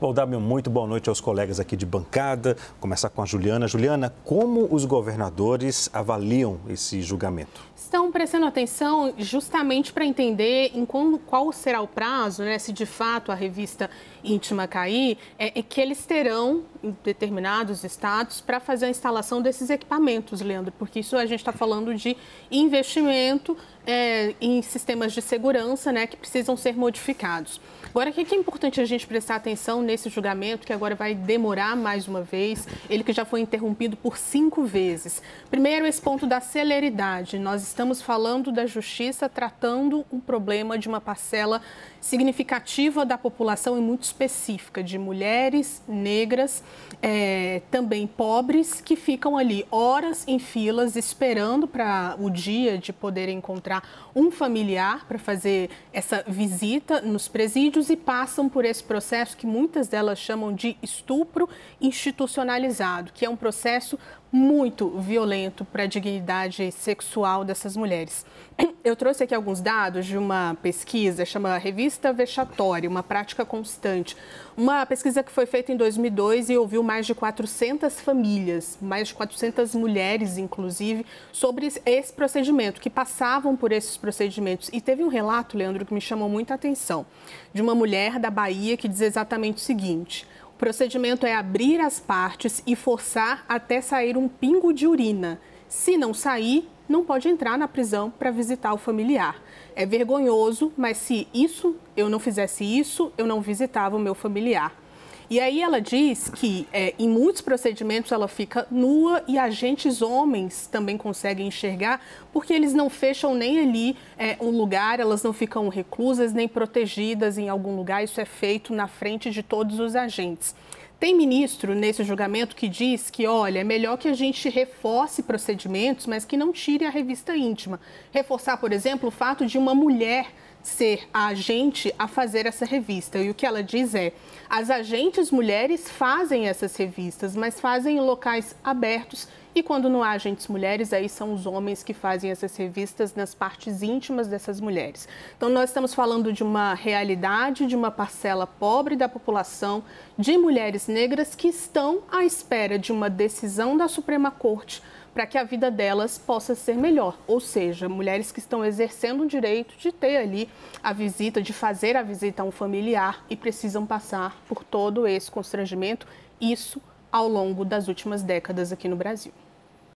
Vou dar muito boa noite aos colegas aqui de bancada. Começar com a Juliana. Juliana, como os governadores avaliam esse julgamento? Estão prestando atenção justamente para entender em qual será o prazo, né, se de fato a revista íntima cair, é, é que eles terão em determinados estados para fazer a instalação desses equipamentos, Leandro, porque isso a gente está falando de investimento é, em sistemas de segurança né, que precisam ser modificados. Agora, o que é importante a gente prestar atenção nesse julgamento, que agora vai demorar mais uma vez, ele que já foi interrompido por cinco vezes. Primeiro, esse ponto da celeridade. Nós estamos falando da justiça tratando um problema de uma parcela significativa da população e muito específica, de mulheres negras, é, também pobres, que ficam ali horas em filas esperando para o dia de poder encontrar um familiar para fazer essa visita nos presídios e passam por esse processo que muitas delas chamam de estupro institucionalizado, que é um processo muito violento para a dignidade sexual dessas mulheres. Eu trouxe aqui alguns dados de uma pesquisa, chama Revista Vexatória, uma prática constante. Uma pesquisa que foi feita em 2002 e ouviu mais de 400 famílias, mais de 400 mulheres, inclusive, sobre esse procedimento, que passavam por esses procedimentos. E teve um relato, Leandro, que me chamou muita atenção, de uma mulher da Bahia que diz exatamente o seguinte o procedimento é abrir as partes e forçar até sair um pingo de urina. Se não sair, não pode entrar na prisão para visitar o familiar. É vergonhoso, mas se isso eu não fizesse isso, eu não visitava o meu familiar. E aí ela diz que é, em muitos procedimentos ela fica nua e agentes homens também conseguem enxergar, porque eles não fecham nem ali é, um lugar, elas não ficam reclusas nem protegidas em algum lugar. Isso é feito na frente de todos os agentes. Tem ministro nesse julgamento que diz que, olha, é melhor que a gente reforce procedimentos, mas que não tire a revista íntima. Reforçar, por exemplo, o fato de uma mulher ser a agente a fazer essa revista. E o que ela diz é: as agentes mulheres fazem essas revistas, mas fazem em locais abertos. E quando não há agentes mulheres, aí são os homens que fazem essas revistas nas partes íntimas dessas mulheres. Então, nós estamos falando de uma realidade, de uma parcela pobre da população, de mulheres negras que estão à espera de uma decisão da Suprema Corte para que a vida delas possa ser melhor. Ou seja, mulheres que estão exercendo o direito de ter ali a visita, de fazer a visita a um familiar e precisam passar por todo esse constrangimento, isso ao longo das últimas décadas aqui no Brasil.